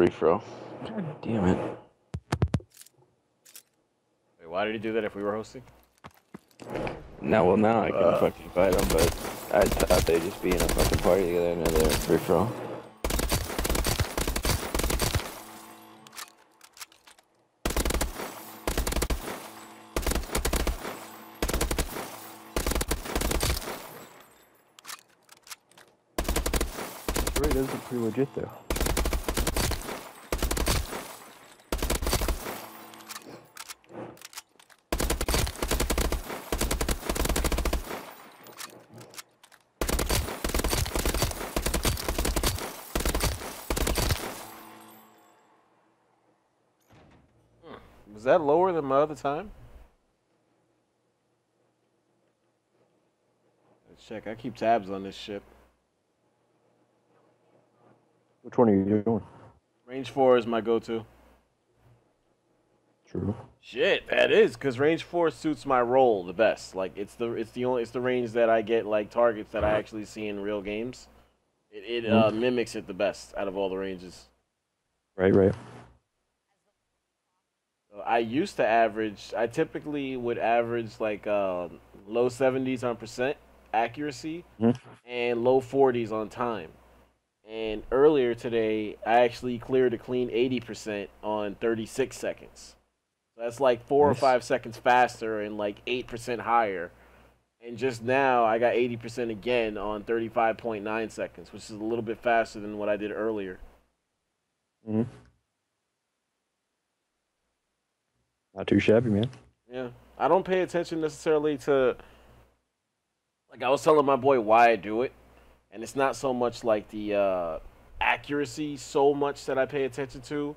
Free throw. God damn it. Wait, why did he do that if we were hosting? Now, well, now I can Uh. fucking fight them, but I thought they'd just be in a fucking party together and they're free throw. Does look pretty legit though. Was that lower than my other time? Let's check. I keep tabs on this ship. Which one are you doing? Range four is my go-to. True. Shit, that is because range four suits my role the best. Like it's the it's the only it's the range that I get like targets that I actually see in real games. It, it uh, mimics it the best out of all the ranges. Right, right. I used to average. I typically would average like uh, low seventies on percent accuracy Mhm. and low forties on time. And earlier today, I actually cleared a clean eighty percent on thirty six seconds. So that's like four or five seconds faster and like eight percent higher. And just now, I got eighty percent again on thirty five point nine seconds, which is a little bit faster than what I did earlier. hmm Not too shabby, man. Yeah, I don't pay attention necessarily to. Like I was telling my boy why I do it, and it's not so much like the uh, accuracy so much that I pay attention to,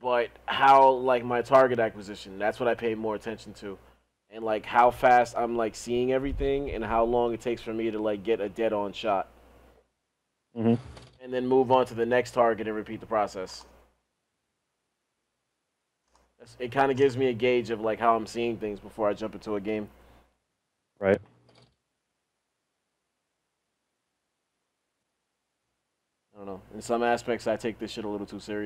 but how like my target acquisition. That's what I pay more attention to, and like how fast I'm like seeing everything, and how long it takes for me to like get a dead on shot, hmm and then move on to the next target and repeat the process. It kind of gives me a gauge of like how I'm seeing things before I jump into a game. Right. I don't know. In some aspects, I take this shit a little too serious.